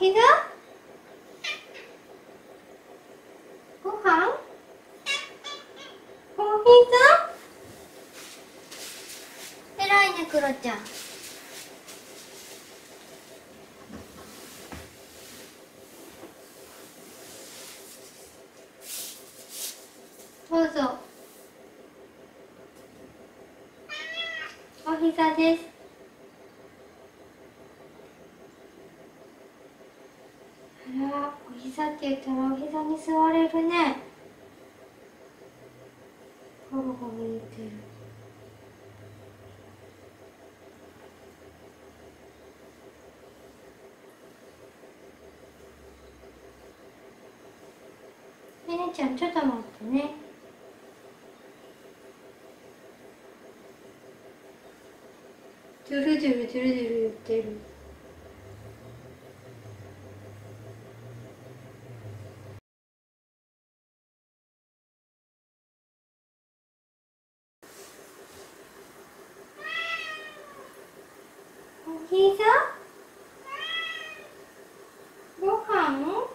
膝ご飯。お膝偉いねクロちゃん。どうぞ。お膝ですあらお膝って言ったらお膝に座れるね。ゴロゴロ言ってる。ねねちゃんちょっと待ってね。ドゥルドゥルドゥルドゥル言ってる。膝ご飯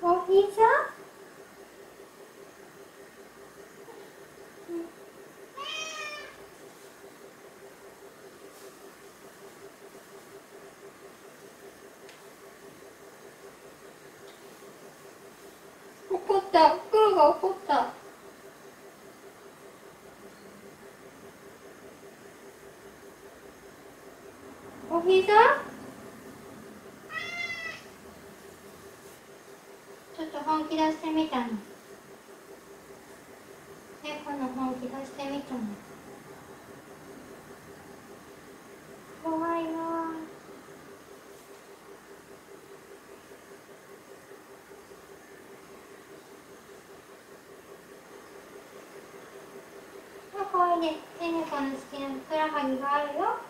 お膝怒った。黒が怒った。お膝ちょっと本気出してみたの。猫の本気出してみたの。怖いわ。あ、これで、ねねこの好きなふくらはぎがあるよ。